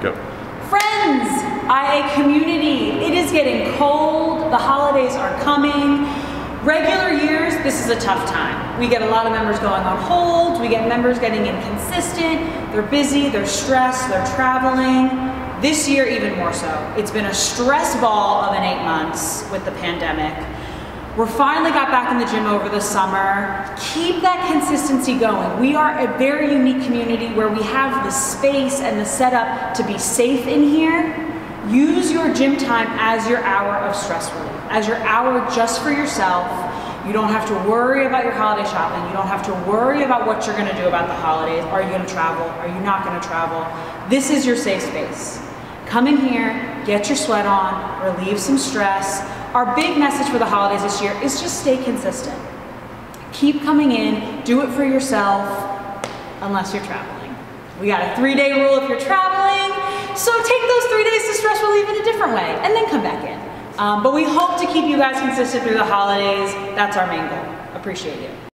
Go. Friends, IA community, it is getting cold, the holidays are coming. Regular years, this is a tough time. We get a lot of members going on hold, we get members getting inconsistent, they're busy, they're stressed, they're traveling. This year, even more so. It's been a stress ball of an eight months with the pandemic. We're finally got back in the gym over the summer. Keep that consistency going. We are a very unique community where we have the space and the setup to be safe in here. Use your gym time as your hour of stress relief, as your hour just for yourself. You don't have to worry about your holiday shopping. You don't have to worry about what you're gonna do about the holidays. Are you gonna travel? Are you not gonna travel? This is your safe space. Come in here, get your sweat on, relieve some stress. Our big message for the holidays this year is just stay consistent. Keep coming in, do it for yourself, unless you're traveling. We got a three day rule if you're traveling, so take those three days to stress relief in a different way and then come back in. Um, but we hope to keep you guys consistent through the holidays. That's our main goal. Appreciate you.